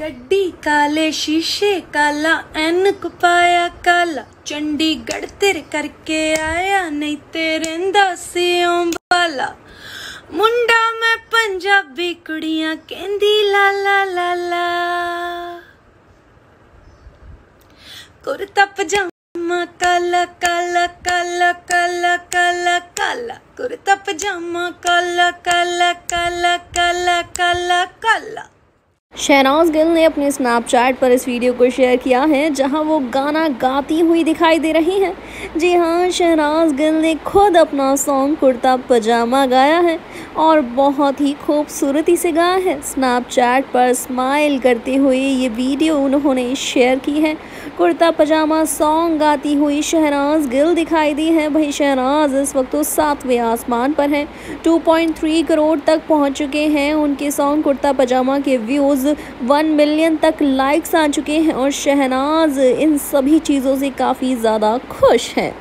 गड्डी काले शीशे काला, एन को काला। चंडीगढ़ तेरे करके आया, नहीं तेरे दासियों मुंडा मैं पंजाबी कुड़ियाँ कहंदी ला ला। कुर्ता पजामा काला शहनाज गिल ने अपने स्नैपचैट पर इस वीडियो को शेयर किया है, जहाँ वो गाना गाती हुई दिखाई दे रही हैं। जी हाँ, शहनाज गिल ने खुद अपना सॉन्ग कुर्ता पजामा गाया है। और बहुत ही खूबसूरती से गाया है। स्नैपचैट पर स्माइल करते हुए ये वीडियो उन्होंने शेयर की है। कुर्ता पजामा सॉन्ग गाती हुई शहनाज गिल दिखाई दी है। भाई शहनाज इस वक्त तो सातवें आसमान पर हैं। 2.3 करोड़ तक पहुँच चुके हैं। उनके सॉन्ग कुर्ता पजामा के व्यूज़ वन मिलियन तक लाइक्स आ चुके हैं और शहनाज इन सभी चीज़ों से काफ़ी ज़्यादा खुश हैं।